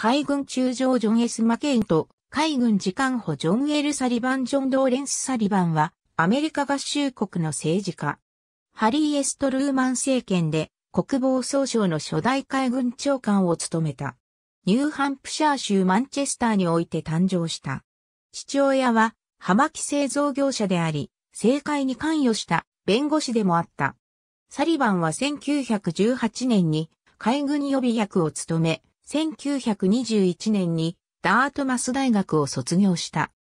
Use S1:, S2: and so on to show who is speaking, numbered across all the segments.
S1: 海軍中将ジョン・エス・マケインと海軍次官補ジョン・エル・サリバン・ジョン・ドーレンス・サリバンはアメリカ合衆国の政治家。ハリー・エストルーマン政権で国防総省の初代海軍長官を務めた。ニューハンプシャー州マンチェスターにおいて誕生した。父親は葉巻製造業者であり、政界に関与した弁護士でもあった。サリバンは1918年に海軍予備役を務め、1921年にダートマス大学を卒業した。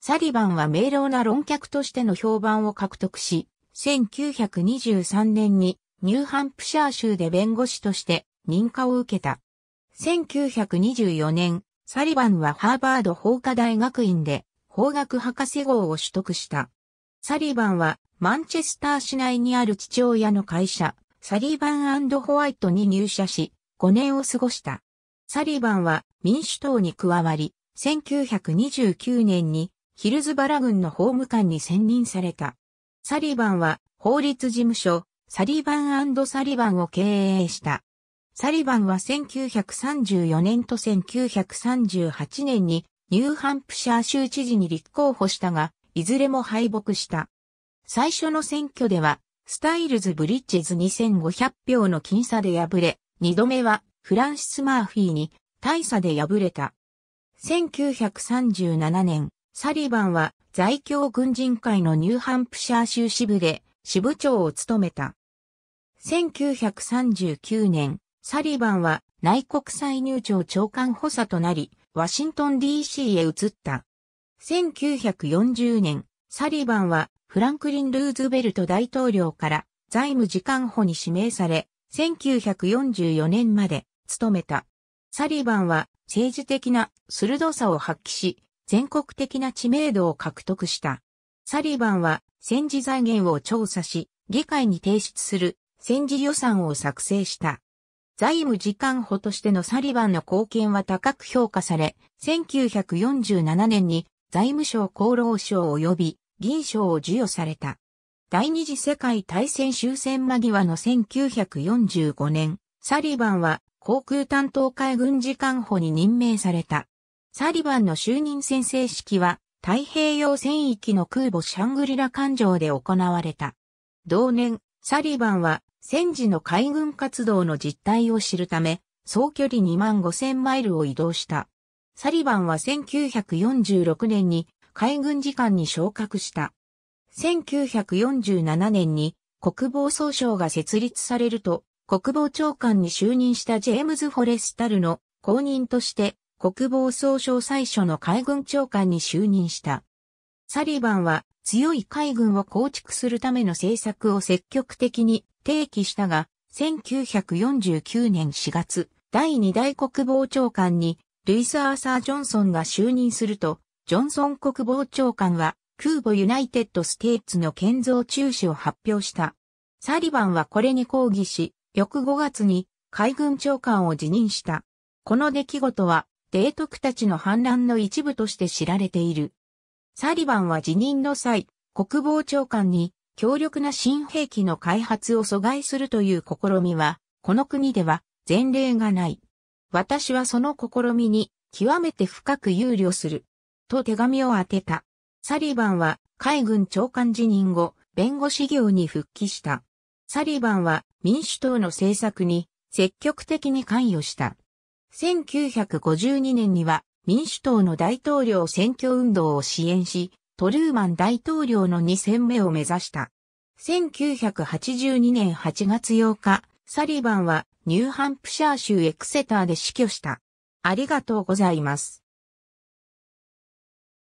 S1: サリバンは明朗な論客としての評判を獲得し、1923年にニューハンプシャー州で弁護士として認可を受けた。1924年、サリバンはハーバード法科大学院で法学博士号を取得した。サリバンはマンチェスター市内にある父親の会社、サリバンホワイトに入社し、5年を過ごした。サリバンは民主党に加わり、1929年にヒルズバラ軍の法務官に選任された。サリバンは法律事務所、サリバンサリバンを経営した。サリバンは1934年と1938年にニューハンプシャー州知事に立候補したが、いずれも敗北した。最初の選挙では、スタイルズ・ブリッジズ2500票の僅差で敗れ、二度目はフランシス・マーフィーに大差で敗れた。1937年、サリバンは在郷軍人会のニューハンプシャー州支部で支部長を務めた。1939年、サリバンは内国歳入庁長官補佐となり、ワシントン DC へ移った。1940年、サリバンはフランクリン・ルーズベルト大統領から財務次官補に指名され、1944年まで務めた。サリバンは政治的な鋭さを発揮し、全国的な知名度を獲得した。サリバンは戦時財源を調査し、議会に提出する戦時予算を作成した。財務次官補としてのサリバンの貢献は高く評価され、1947年に財務省厚労省及び銀賞を授与された。第二次世界大戦終戦間際の1945年、サリバンは航空担当海軍次官補に任命された。サリバンの就任宣誓式は太平洋戦域の空母シャングリラ艦上で行われた。同年、サリバンは戦時の海軍活動の実態を知るため、総距離2万5千マイルを移動した。サリバンは1946年に海軍次官に昇格した。1947年に国防総省が設立されると、国防長官に就任したジェームズ・フォレスタルの後任として国防総省最初の海軍長官に就任した。サリバンは強い海軍を構築するための政策を積極的に提起したが、1949年4月、第2代国防長官にルイス・アーサー・ジョンソンが就任すると、ジョンソン国防長官は空母ユナイテッド・ステーツの建造中止を発表した。サリバンはこれに抗議し、翌5月に海軍長官を辞任した。この出来事は、提督たちの反乱の一部として知られている。サリバンは辞任の際、国防長官に強力な新兵器の開発を阻害するという試みは、この国では前例がない。私はその試みに極めて深く憂慮する。と手紙を当てた。サリバンは海軍長官辞任後、弁護士業に復帰した。サリバンは民主党の政策に積極的に関与した。1952年には民主党の大統領選挙運動を支援し、トルーマン大統領の2戦目を目指した。1982年8月8日、サリバンはニューハンプシャー州エクセターで死去した。ありがとうございます。